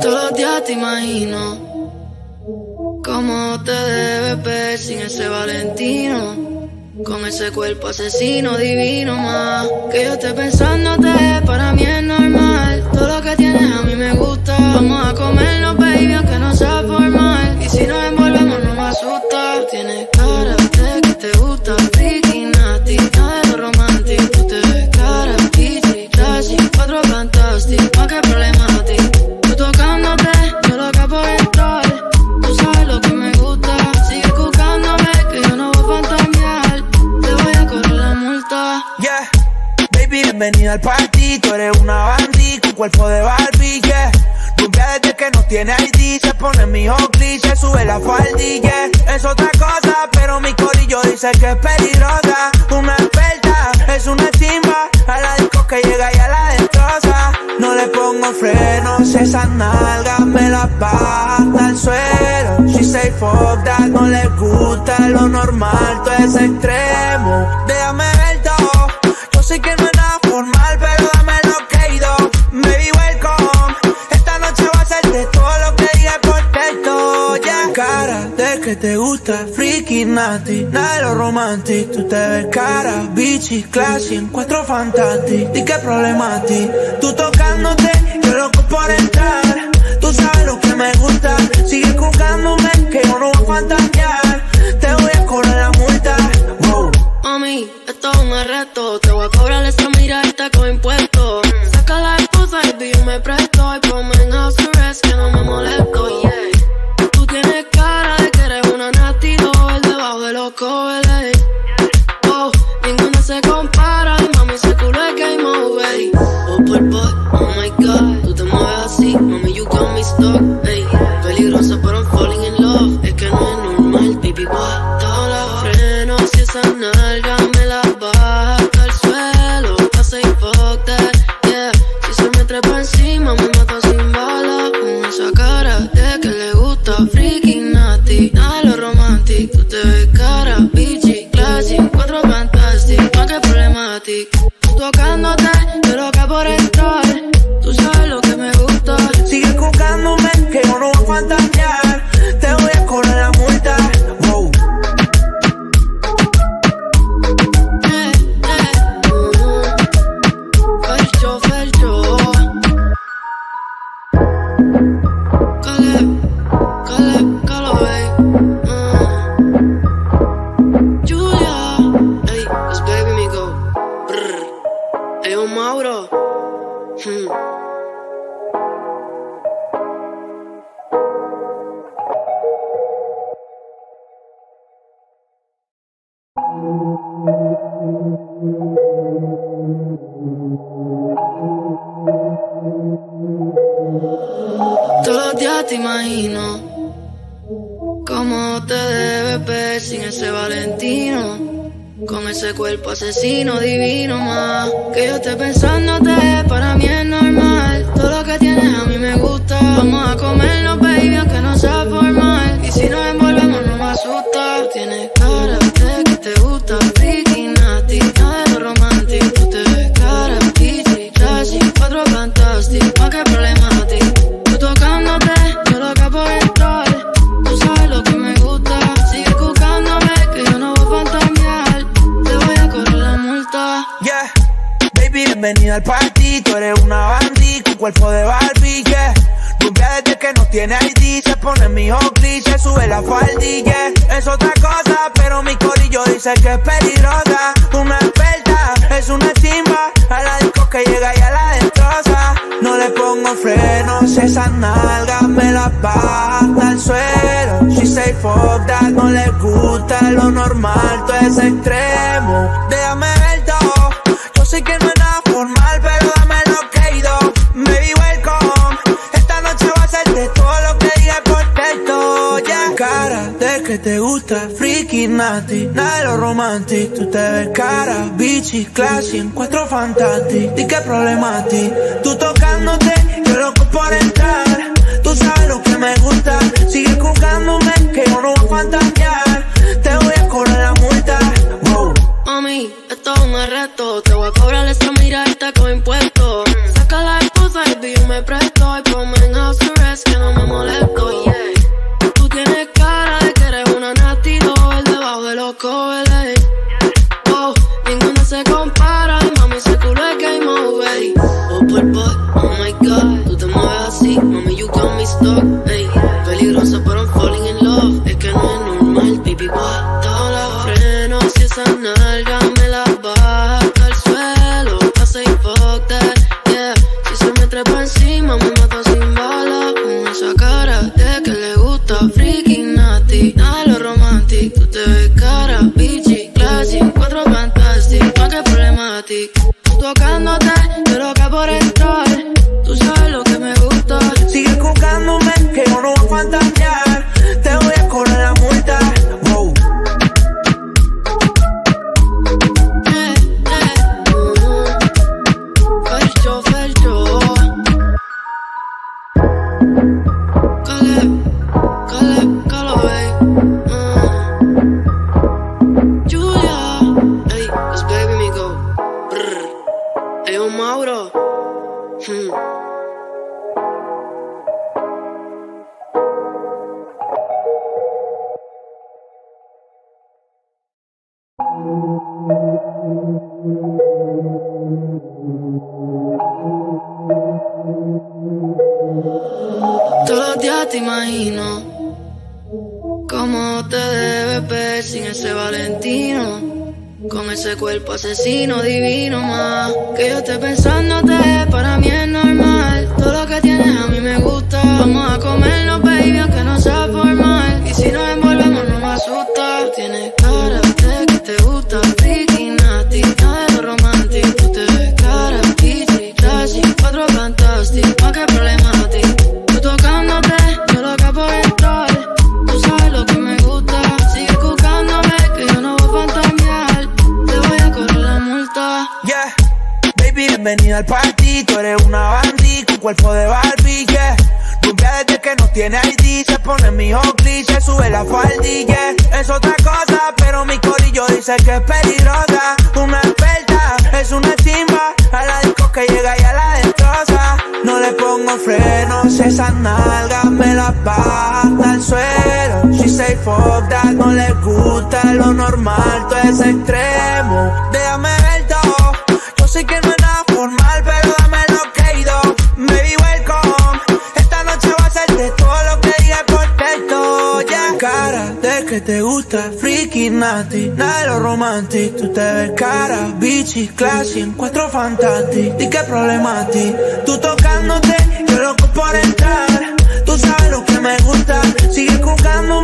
Todos los días te imagino cómo te debes ver sin ese Valentino. Con ese cuerpo asesino divino más Que yo esté pensándote, para mí es normal Todo lo que tienes a mí me gusta Vamos a comerlo, baby, sé que es peligrosa, una experta, es una chimba. A la disco que llega y a la destroza. No le pongo frenos, esas nalgas me las baja hasta el suelo. She say fuck that, no le gusta lo normal, todo es extremo. Déjame ver todo, yo sé que no es nada formal, pero dame lo que he ido. Baby, welcome. Esta noche voy a hacerte todo lo que dije por texto. Ya, yeah. cara de que te gusta, freaky, nasty, nasty. ero romantic Tu te cara, bici, classic, quattro fantanti. Di che problemati, tutto vecino no le gusta lo normal, todo es extremo. Déjame ver todo, yo sé que no es nada formal, pero dame lo que he ido. Baby, welcome. Esta noche va a hacerte todo lo que diga por texto, yeah. Cara de que te gusta, freaky, nati, nada de lo romántico. Tú te ves cara, bichi, classy, encuentro fantástico. Di que problemático, tú tocándote, yo loco por entrar. Tú sabes lo que me gusta, sigue jugando por no fantasear, te voy a cobrar la multa. Wow. Mami, esto es un arresto. Te voy a cobrar esa mirada con impuestos. Saca la esposa y yo me presto. Y ponme en house Cómo te debes ver sin ese Valentino, con ese cuerpo asesino divino más. Que yo esté pensándote para mí es normal, todo lo que tienes a mí me gusta. Vamos a comernos, baby, aunque no sea formal. Y si no dice que es nati, nada de lo romantic. Tú te ves cara, bichi, classy, encuentro fantastic. Di qué problemati, tú tocándote, yo loco por entrar. Tú sabes lo que me gusta, sigue jugando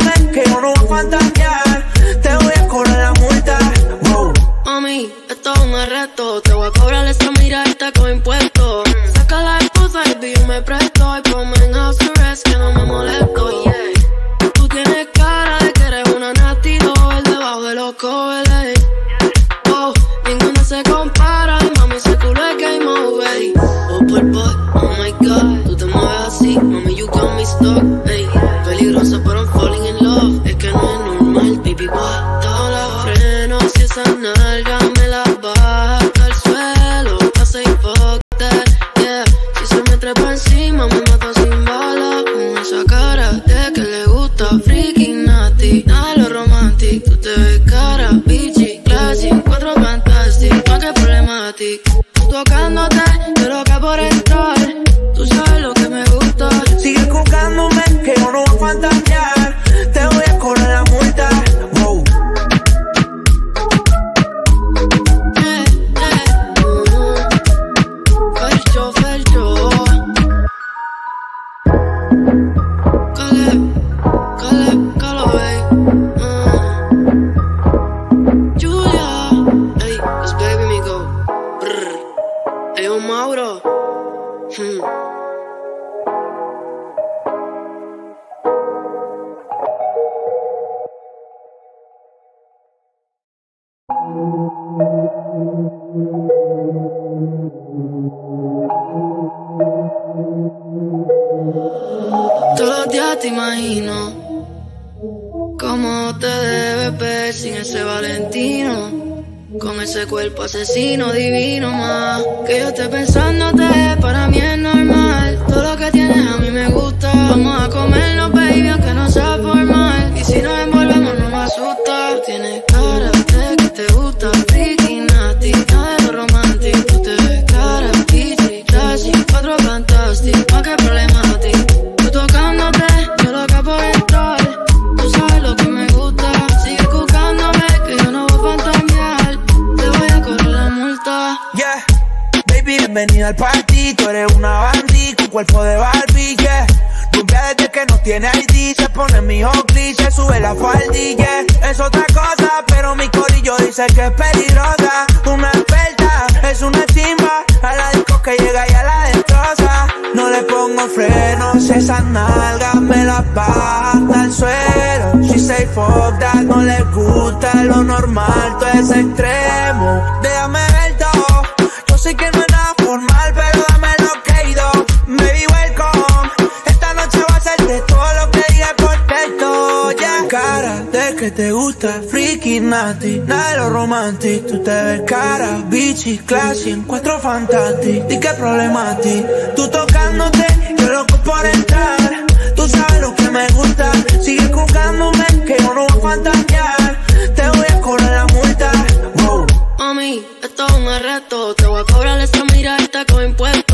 que te gusta, friki, nati, nada de lo romantic. Tú te ves cara, bichi, classy, en cuatro fantastic. Y qué problemático, tú tocándote, yo loco por entrar. Tú sabes lo que me gusta, sigue juzgándome, que yo no voy a fantasear. Te voy a cobrar la multa, wow. Mami, esto es un arresto, te voy a cobrar esa mirada con impuestos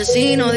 asesino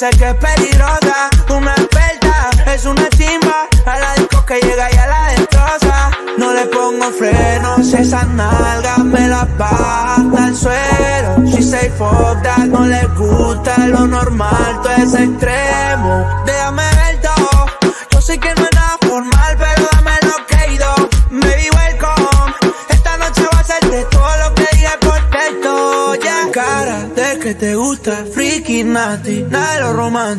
sé que es peligrosa, una experta, es una chimba, a la disco que llega y a la destroza. No le pongo frenos, esas nalgas me las pata al suelo. She say fuck no le gusta lo normal, todo es extremo.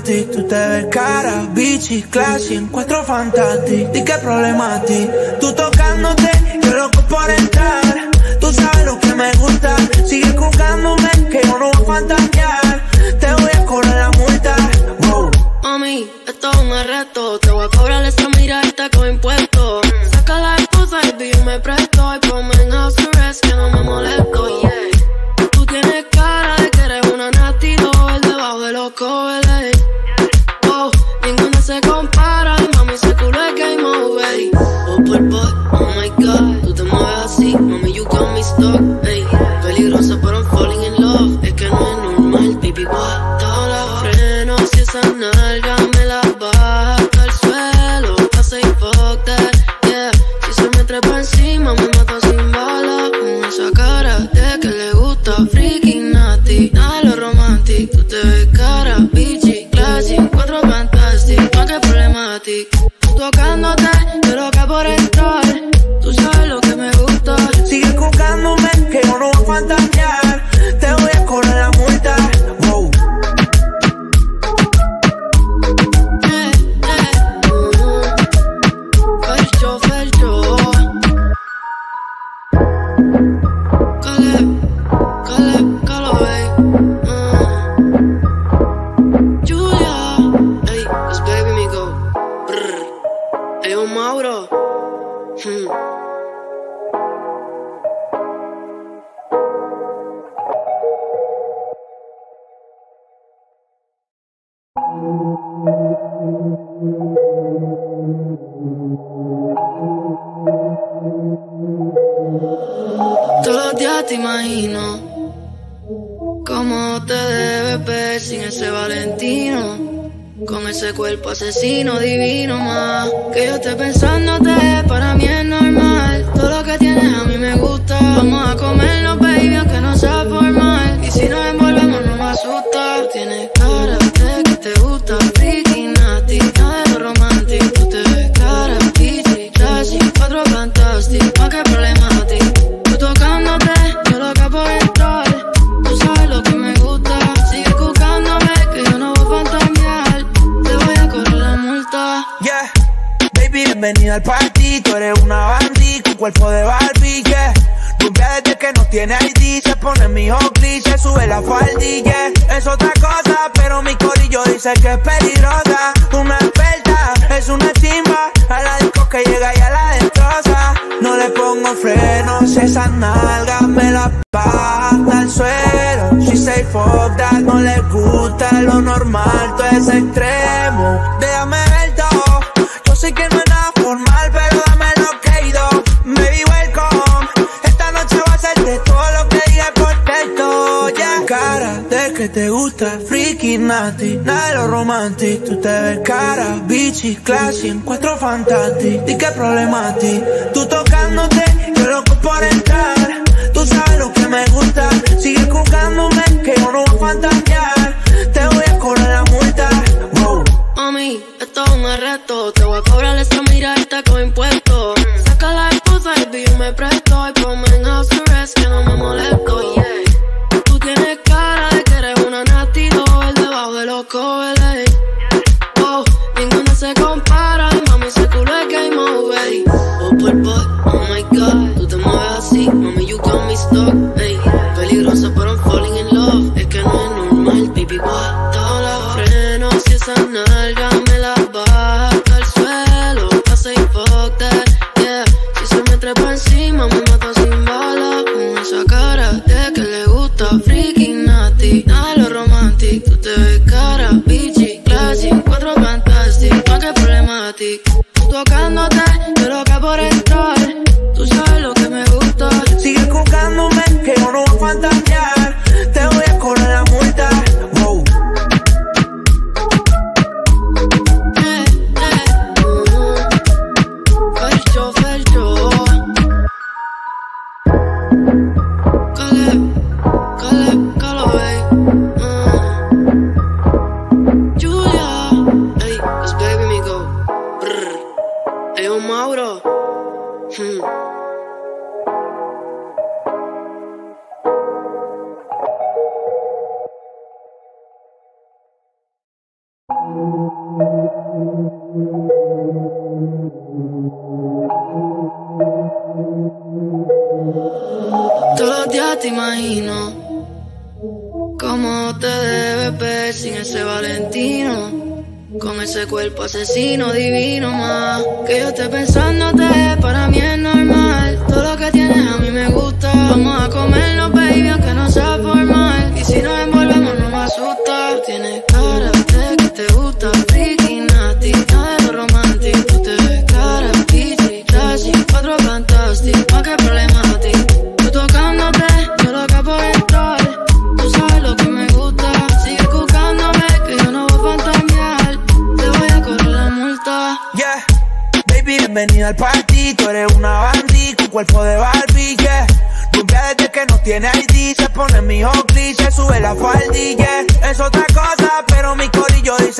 amanti Tu te ves cara, bici, classi, En cuatro fantasy Di che problemati? Tu tocándote Tú tocándote, yo loco por entrar. Tú sabes lo que me gusta. Sigue jugándome, que yo no voy a fantasear. Te voy a cobrar la multa. Wow. Mami, esto es un reto, te voy a cobrar.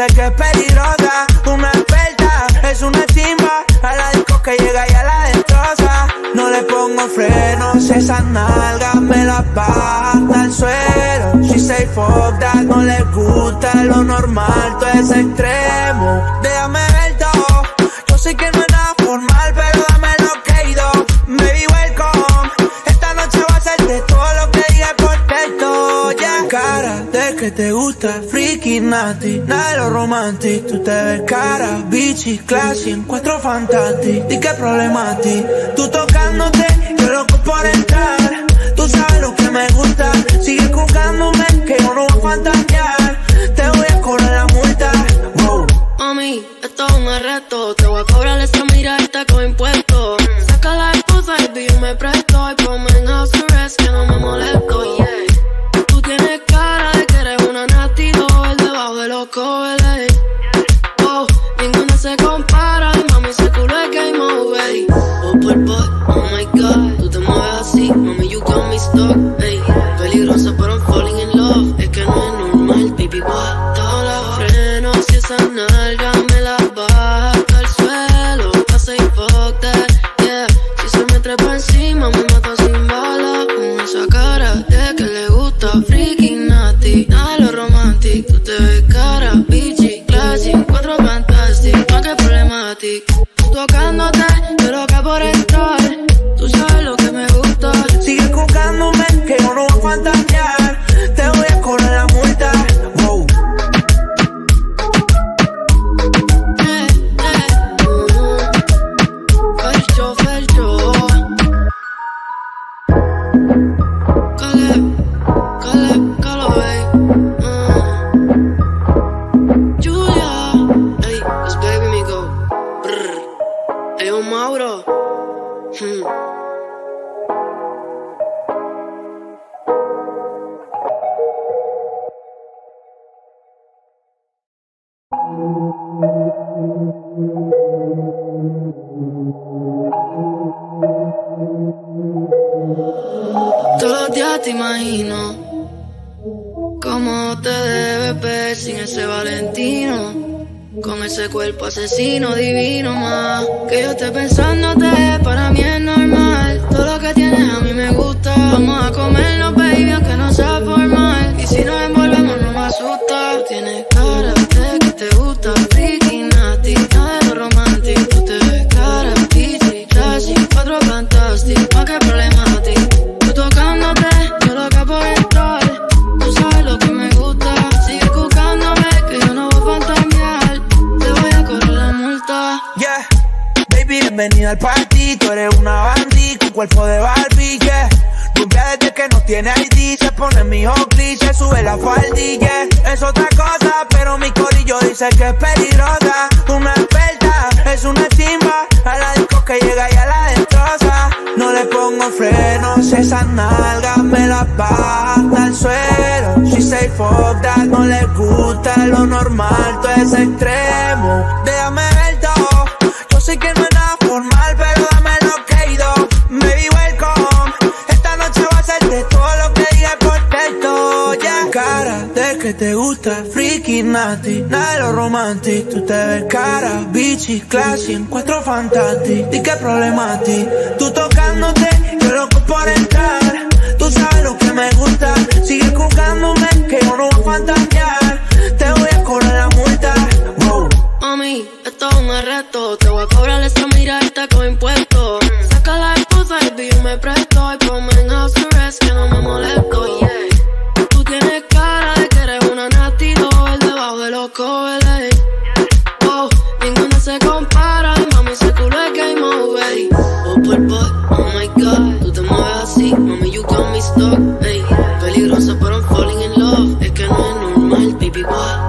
que es peligrosa, una experta, es una chimba, a la disco que llega y a la destroza. No le pongo frenos, esa nalgas me la baja hasta el suelo. Si se fuck that, no le gusta lo normal, todo es extremo. Déjame ver todo, yo sé que no es nada formal, pero dame lo que ido. Baby, welcome, esta noche va a ser de todo lo que diga por texto, ya. Cara de que te gusta el frío. chinati, nero romanti Tutte per cara, bici, classi, in quattro fantanti Di che problemati, tu lo fantasti, di che problema ti Tú tocándote, yo loco por entrar. Tú sabes lo que me gusta. Sigue jugándome, que yo no voy a fantasear. Te voy a cobrar la multa. Wow. Mami, esto es un arresto. Te voy a cobrar esa mirada con impuestos Saca la esposa y yo me presto. Y ponme en house arrest, que no me molesto yeah. Tú tienes cara de que eres una nati Debajo de los covers. up, ey. Peligroso, pero I'm falling in love. Es que no es normal, baby, what?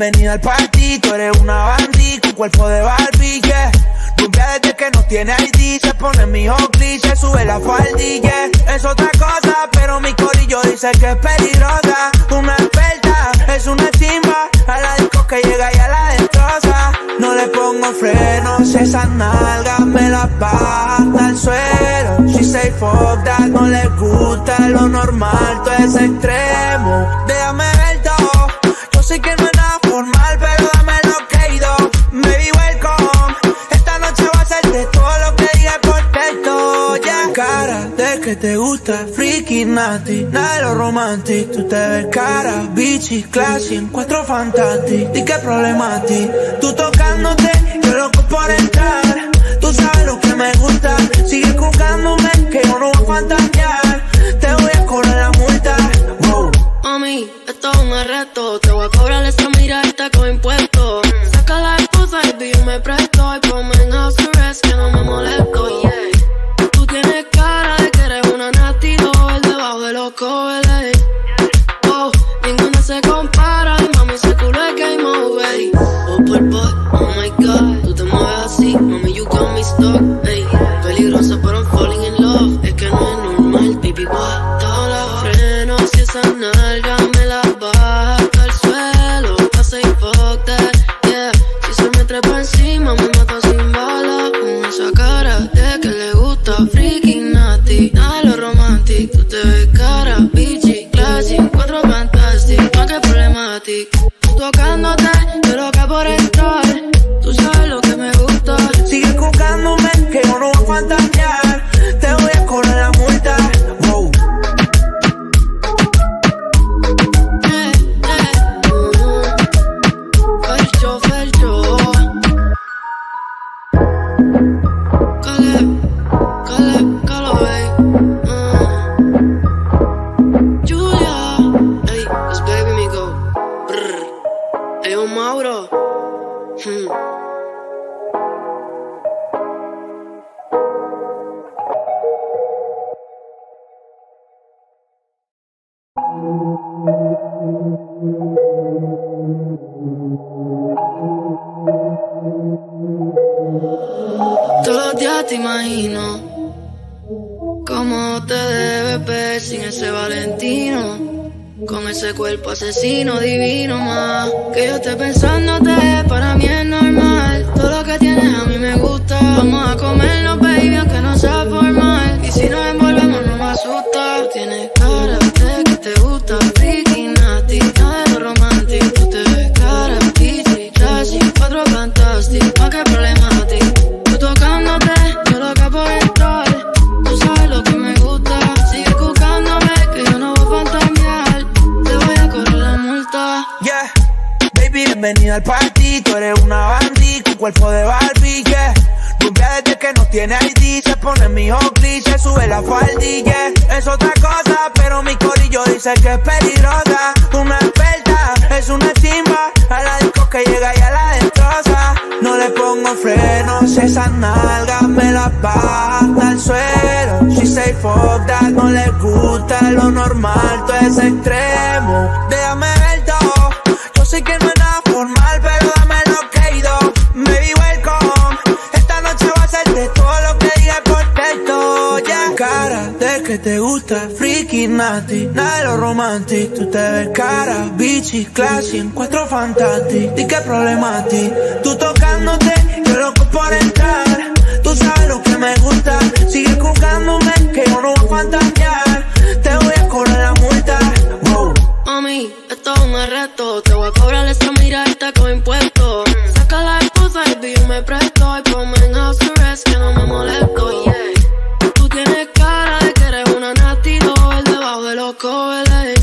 Bienvenida al partido, eres una bandita, un cuerpo de Barbie, yeah. Rumbia desde que no tiene ID, se pone mi hockey, se sube la faldilla. Es otra cosa, pero mi corillo dice que es peligrosa. Una experta, es una chimba, a la disco que llega y a la destroza. No le pongo frenos, esas nalgas me las baja al suelo. She say fuck that, no le gusta lo normal, todo es extremo. Déjame ver todo, yo sé que no es nada que te gusta, friki, nati, nada de lo romantic. Tú te ves cara, bichi, classy, encuentro fantastic. ¿Y qué problema Tú tocándote, yo loco por entrar. Tú sabes lo que me gusta, sigue jugándome, que yo no voy a fantasear. Te voy a cobrar la multa, wow. Mami, esto es un arresto, te voy a cobrar esa mirada con impuestos. Saca la esposa y yo me presto, y ponme en house arrest, que no me molesto. go. asesino divino más. Que yo esté pensándote ese extremo. Déjame el todo. Yo sé que no es nada formal, pero dame lo querido. Baby, welcome. Esta noche va a ser de todo lo que dije por texto. Yeah. Cara de que te gusta, freaky, nasty. Nada de lo romántico. Tú te ves cara, bichi, classy. Encuentro fantastic. Di que problemático. Tú tocándote. loco, ¿verdad?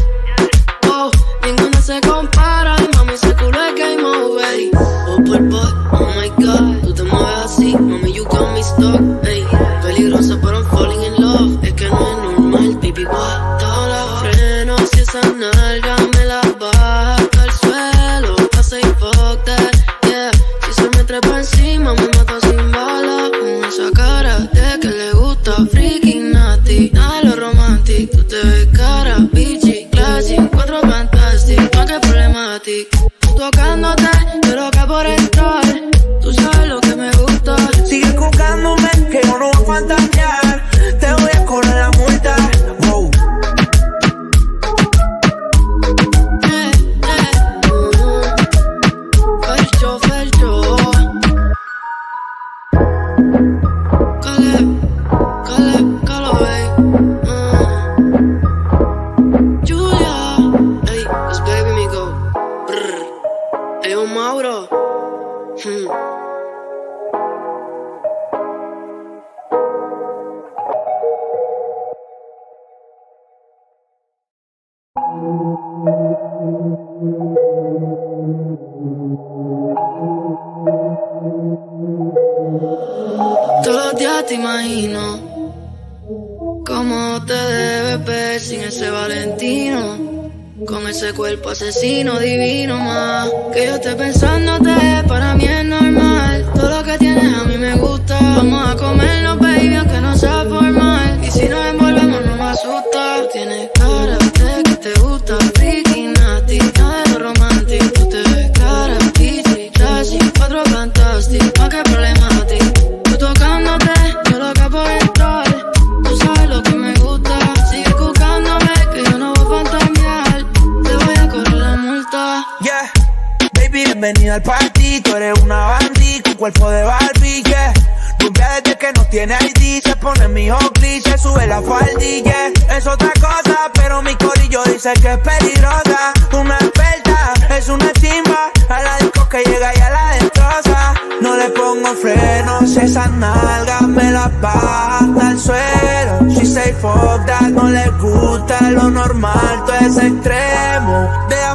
yeah, es otra cosa. Pero mi corillo dice que es peligrosa. Una experta, es una chimba. A la disco que llega y a la destroza. No le pongo frenos, esas nalgas me las baja hasta el suelo. She say fuck that, no le gusta lo normal, todo es extremo. De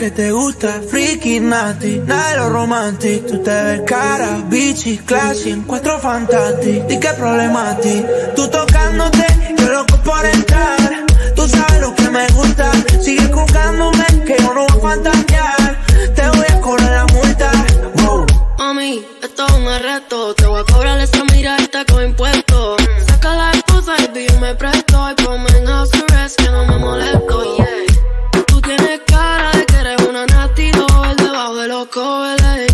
que te gusta, friki, nati, nada de lo romantic. Tú te ves cara, bichi, classy, encuentro fantastic. ¿Y qué problema ti? Tú tocándote, yo loco por entrar. Tú sabes lo que me gusta, sigue jugándome, que yo no voy a fantasear. Te voy a cobrar la multa. Wow. Mami, esto es un arresto, te voy a cobrar esa mirada con impuestos. Saca la esposa y yo me presto y ponme en house arrest que no me molesto. coca-cola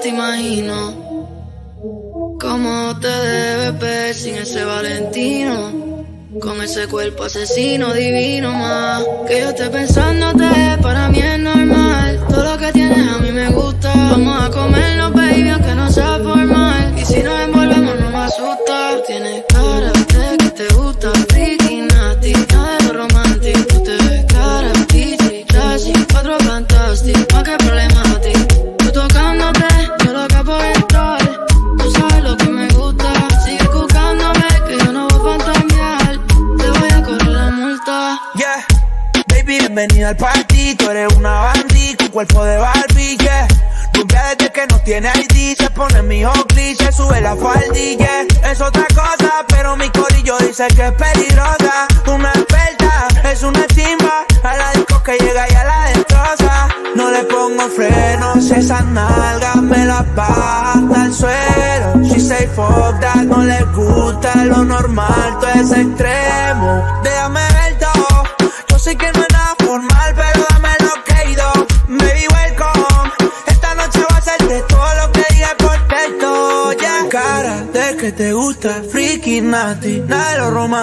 te imagino cómo te debes ver sin ese Valentino. Con ese cuerpo asesino divino más Que yo esté pensándote, para mí es normal Todo lo que tienes a mí me gusta Vamos a comer sé que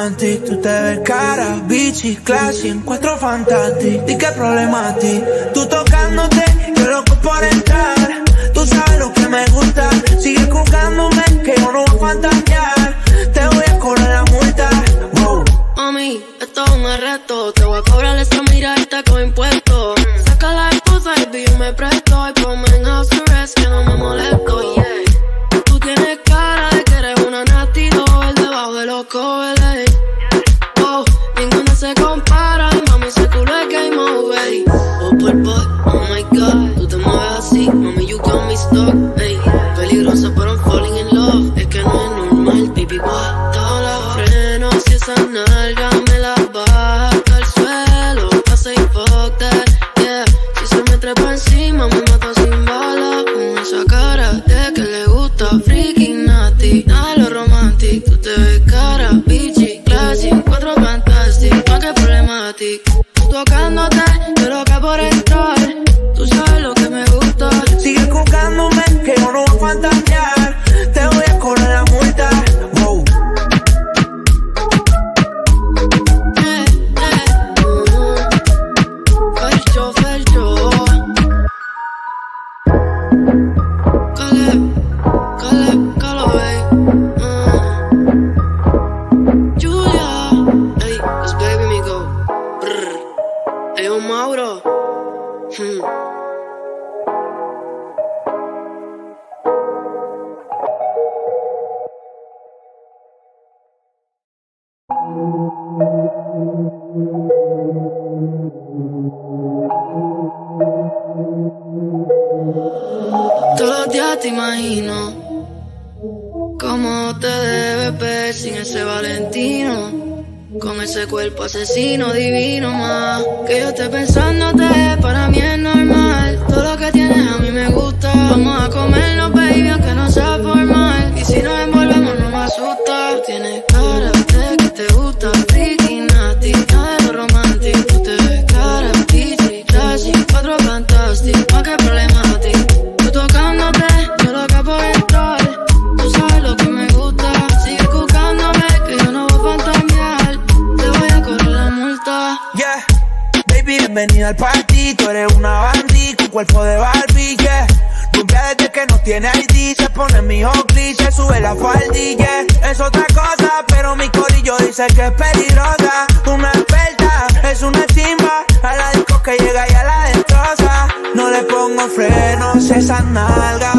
distanti Tu te cara, bici, classic, quattro fantastic Di che problemati, tutto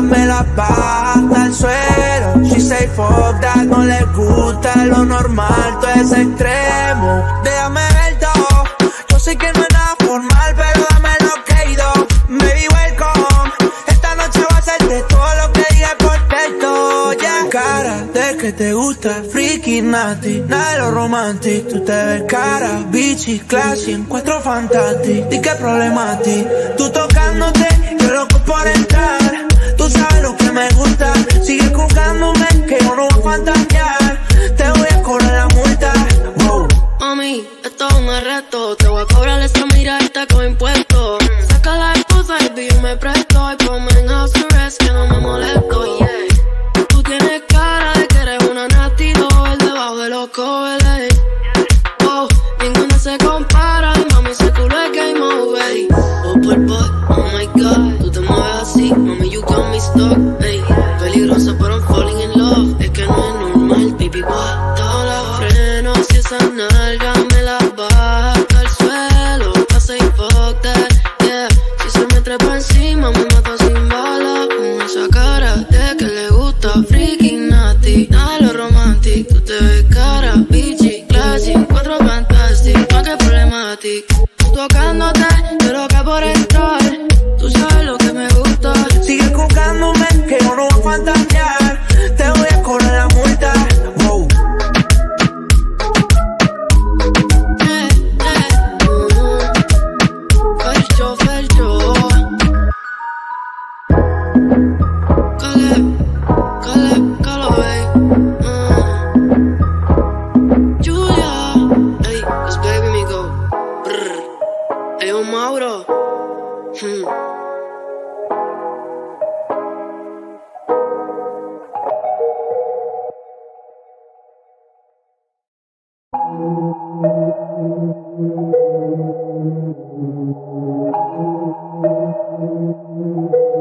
me la baja al suelo. She say fuck that, no le gusta lo normal, todo es extremo. Déjame ver todo, yo sé que no es nada formal, pero dame lo que he ido. Baby, welcome. Esta noche va a hacerte todo lo que diga por texto, yeah. Cara de que te gusta, freaky, nati, nada de lo romántico. Tú te ves cara, bichi, classy, encuentro fantástico. Di que problemático, tú tocándote, yo loco por entrar que yo no voy a tantear. Te voy a cobrar la multa. Wow. Mami, esto es un arresto. Te voy a cobrar esa mirada con impuestos. Saca la esposa y me presto. Y ponme en house arrest que no me molesta.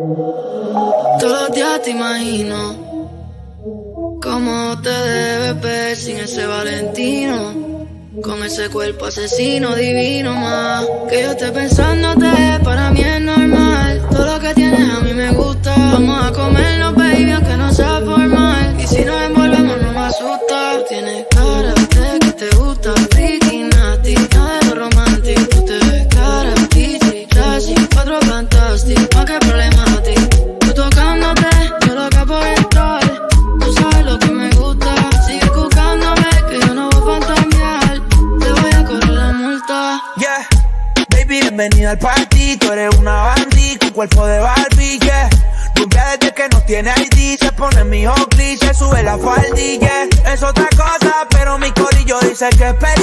Todos los días te imagino cómo te debes ver sin ese Valentino. Con ese cuerpo asesino divino más Que yo esté pensándote, para mí es normal Todo lo que tienes a mí me gusta Vamos a comernos, baby, aunque no sabes sucker paid.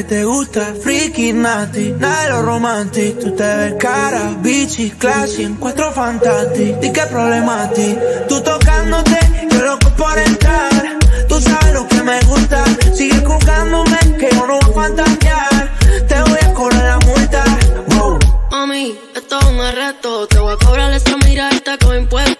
que te gusta, friki, nati, nada de lo romantic. Tú te ves cara, bichi, classy, encuentro fantastic. Di que problemati, tú tocándote, yo loco por entrar. Tú sabes lo que me gusta, sigue jugándome, que yo no voy a fantasear. Te voy a cobrar la multa, wow. Mami, esto es un arresto, te voy a cobrar esta mirada con impuestos.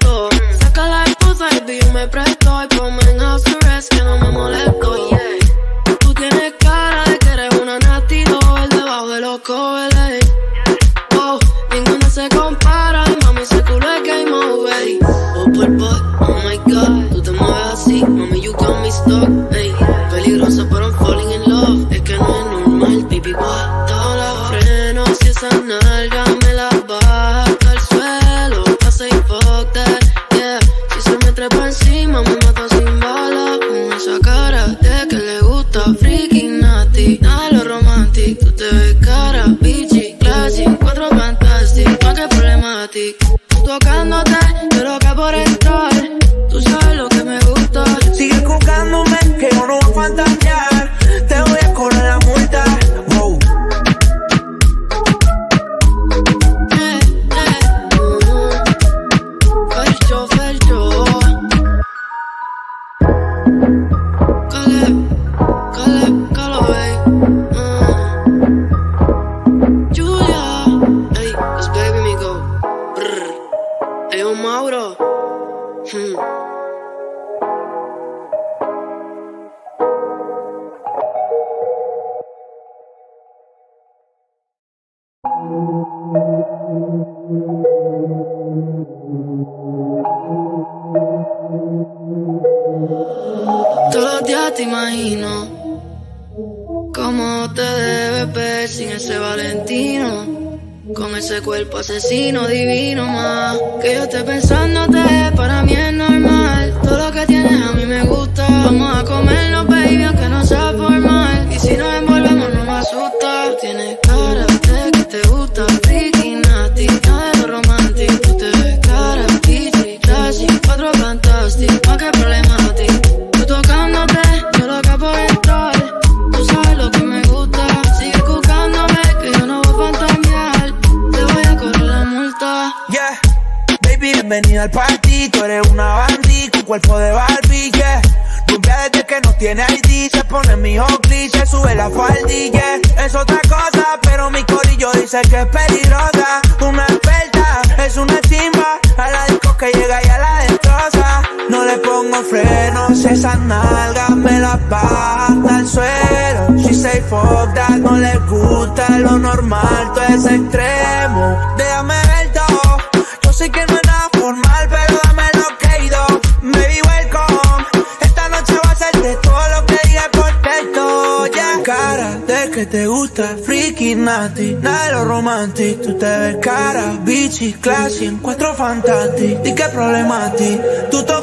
Sé que es peligrosa, una experta, es una chimba. A la disco que llega y a la destroza. No le pongo frenos, esas nalgas me las baja hasta el suelo. She say fuck that, no le gusta lo normal, todo es extremo. Déjame ver todo, yo sé que no es nada formal, pero dame lo que he Baby, welcome. Esta noche va a hacerte todo lo que diga por texto. Ya, yeah. cara de que te gusta, freaky nati. diamanti Tutte per cara, bici, classi in quattro fantanti Di che problemati, tutto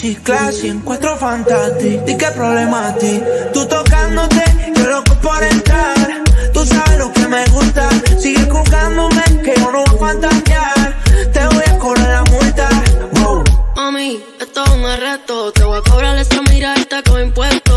Gucci, classy, en cuatro fantasti. Di problema a ti. Tú tocándote, yo loco por entrar. Tú sabes lo que me gusta. Sigue jugándome, que yo no voy a fantasear. Te voy a cobrar la multa. Wow. Mami, esto es un arresto. Te voy a cobrar esa mirada con impuestos.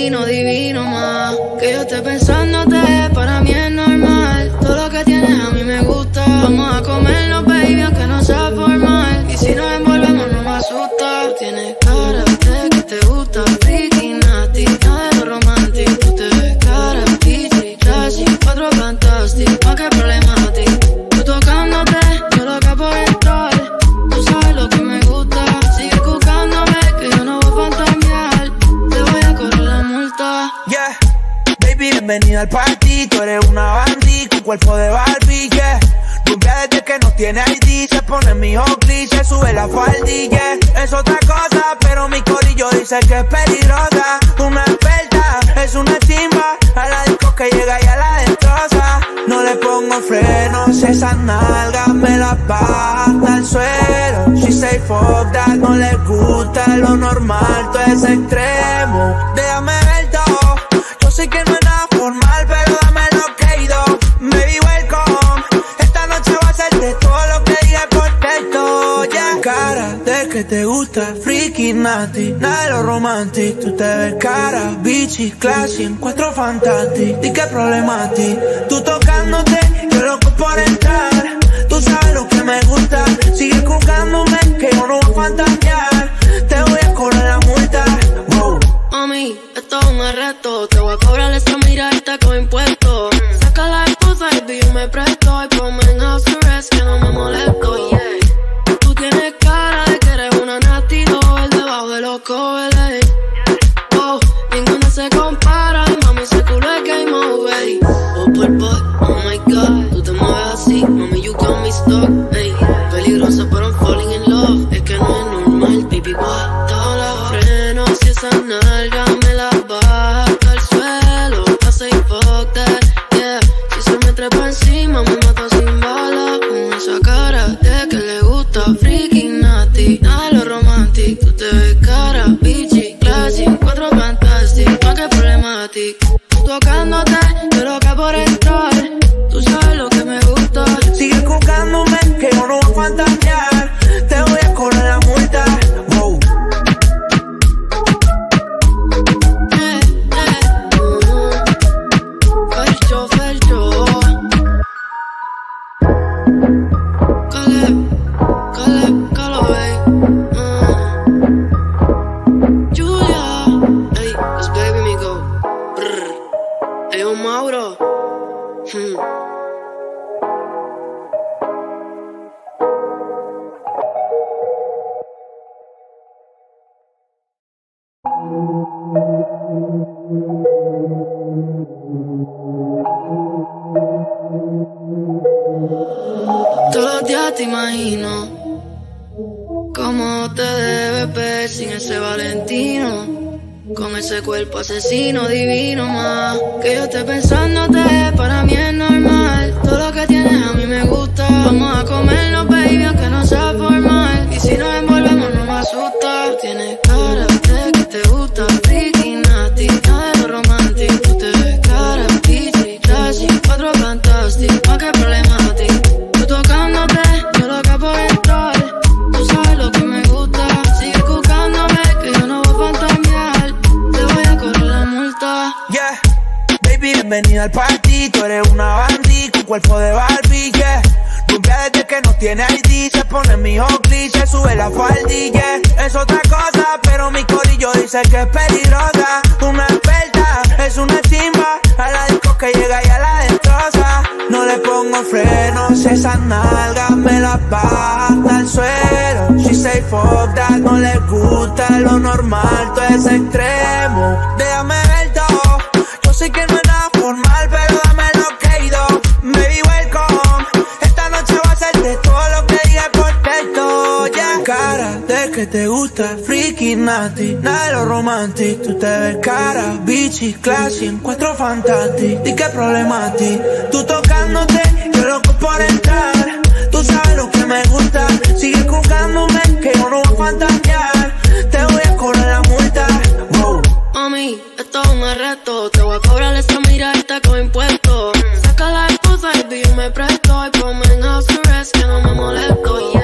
destino divino. tú te ves cara, bichi, classy, en cuatro fantastic. Di que problemati, tú tocándote, yo loco por entrar. Tú sabes lo que me gusta, sigue jugándome, que yo no voy a fantasear. Te voy a cobrar la multa, wow. Mami, esto es un arresto, asesino divino. Bienvenida al partido, eres una bandita, un cuerpo de Barbie, yeah. Rumbia desde que no tiene ID, se pone mi hockey, se sube la faldilla. Es otra cosa, pero mi corillo dice que es peligrosa. Una experta, es una chimba, a la disco que llega y a la destroza. No le pongo frenos, esas nalgas me las baja al suelo. She say fuck that, no le gusta lo normal, todo es extremo. Déjame ver todo, yo sé que no es nada que te gusta, friki, nati, nada de lo romántico. Tú te ves cara, bichi, classy, encuentro fantástico. Di que problemático, tú tocándote, yo loco por entrar. Tú sabes lo que me gusta, sigue jugándome, que yo no voy a fantasear. Te voy a cobrar la multa, wow. Mami, esto es un arresto, te voy a cobrar esa mirada con impuestos. Saca la esposa y yo me presto, y ponme en house arrest, que no me molesto.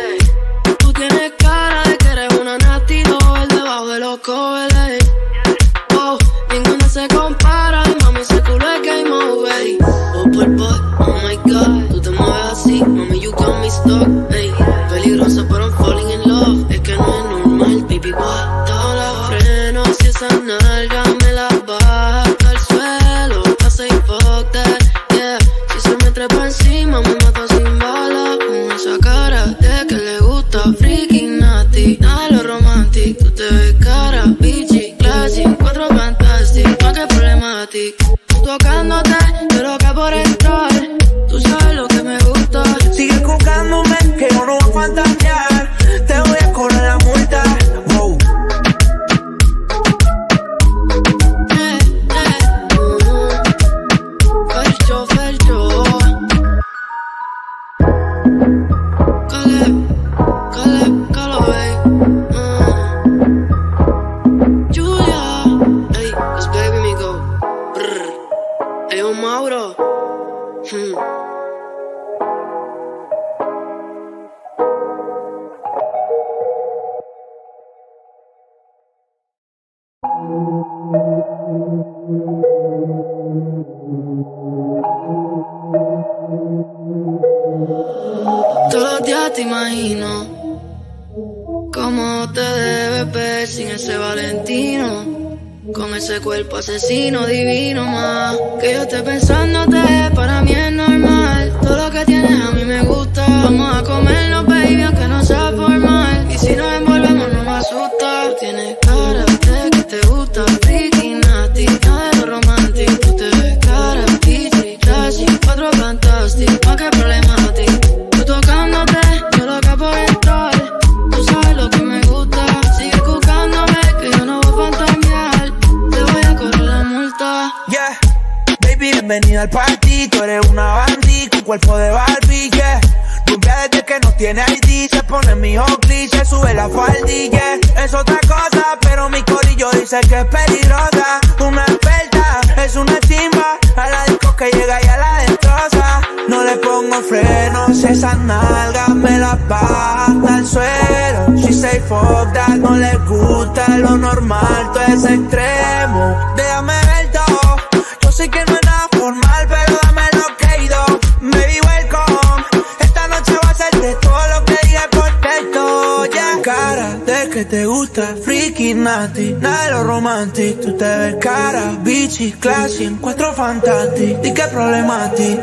bici, in quattro fantasy Di che problemati?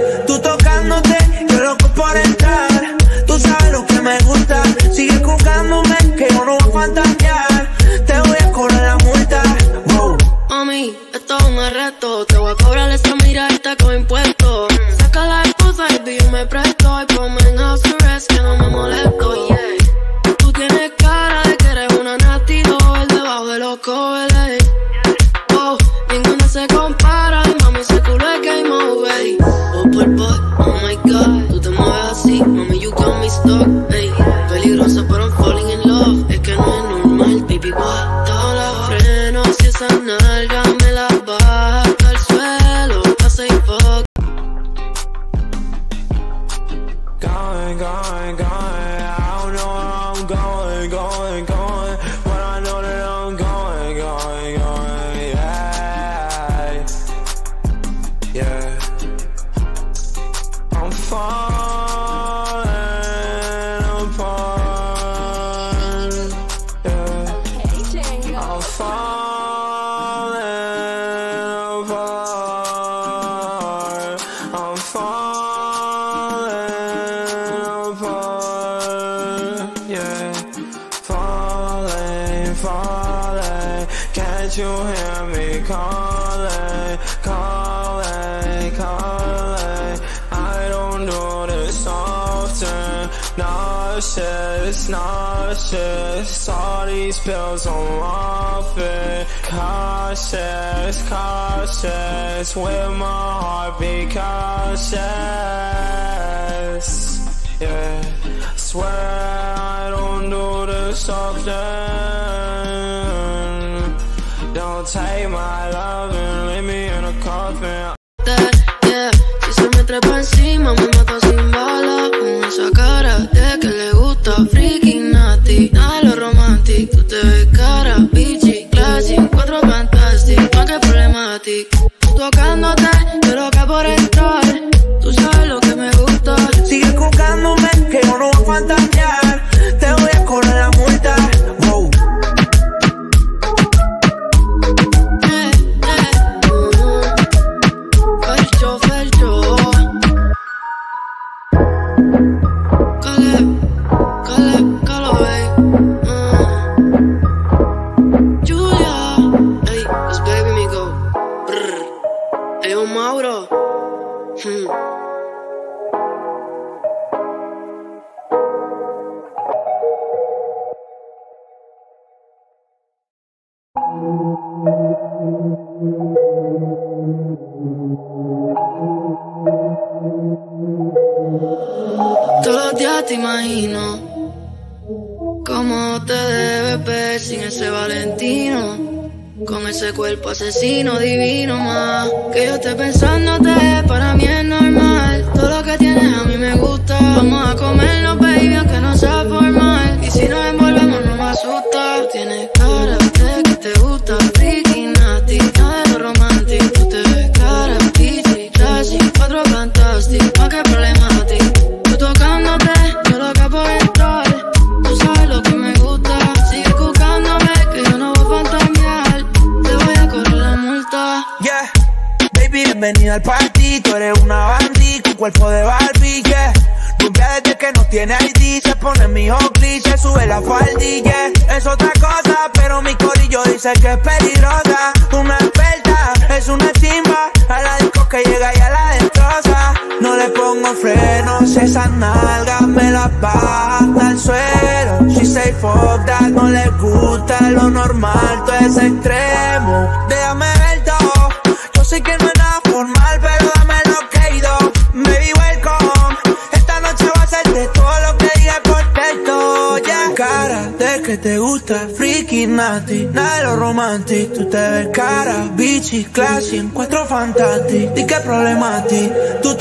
Cara, bitchy, classy, encuentro fantastic. Di que problema a ti, tú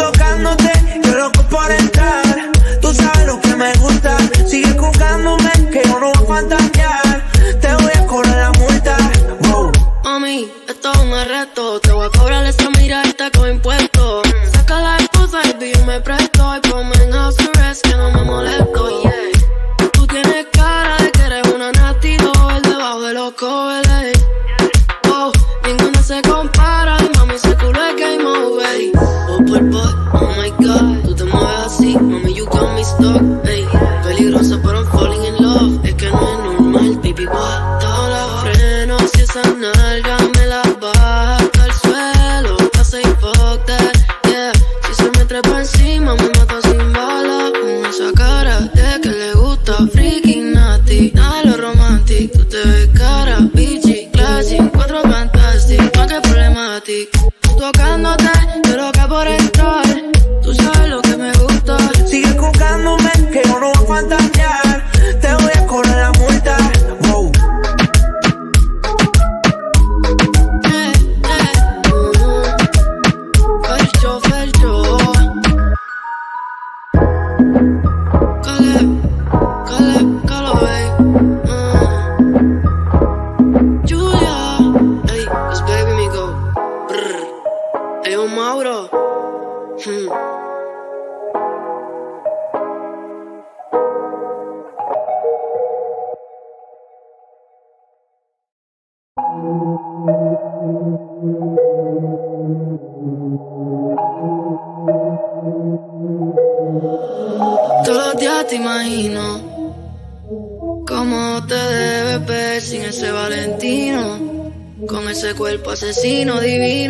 asesino divino.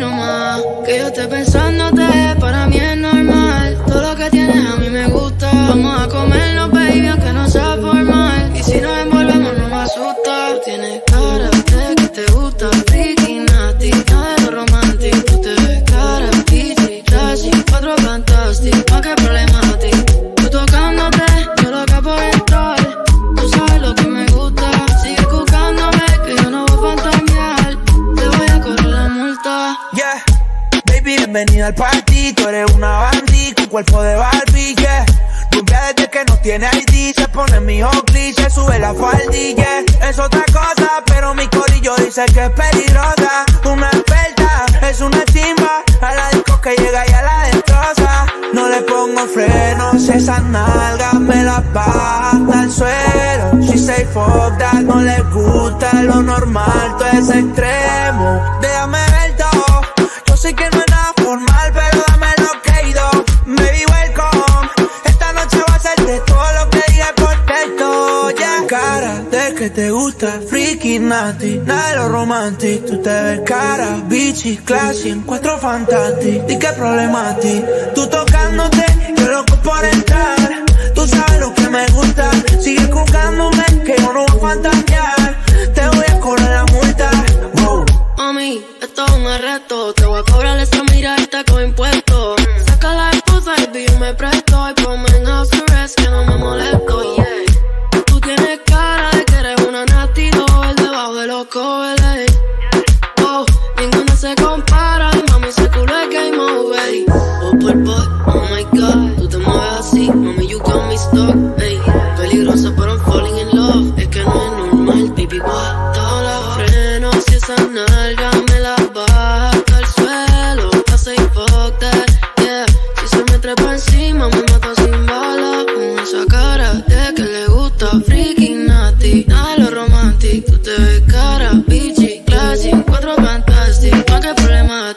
tiene ID, se pone mi hockey, se sube la faldilla. Es otra cosa, pero mi corillo dice que es peligrosa. Una experta, es una chimba, a la disco que llega y a la destroza. No le pongo frenos, esas nalgas me las baja al suelo. She say fuck that, no le gusta lo normal, todo es extremo. Déjame ver todo, yo sé que no es nada que te gusta, friki, nati, nada de lo romantic. Tú te ves cara, bichi, classy, encuentro fantastic. ¿Y qué problema Tú tocándote, yo loco por entrar. Tú sabes lo que me gusta, sigue jugándome, que yo no voy a fantasear. Te voy a cobrar la multa, wow. Mami, esto es un arresto, te voy a cobrar esa mirada este con impuestos. Saca la esposa y yo me presto.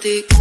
automatic.